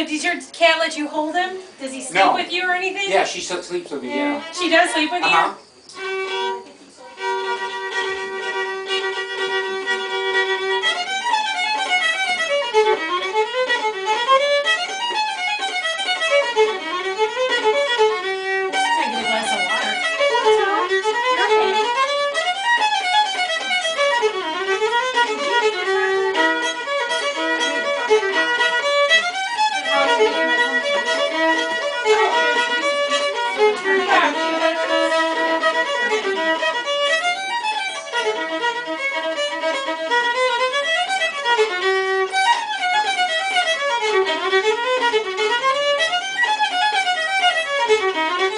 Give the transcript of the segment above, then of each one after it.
So does your cat let you hold him? Does he sleep No. with you or anything? Yeah, she still sleeps with me, yeah. She does sleep with Uh-huh.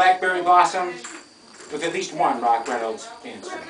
Blackberry blossoms with at least one Rock Reynolds dancer.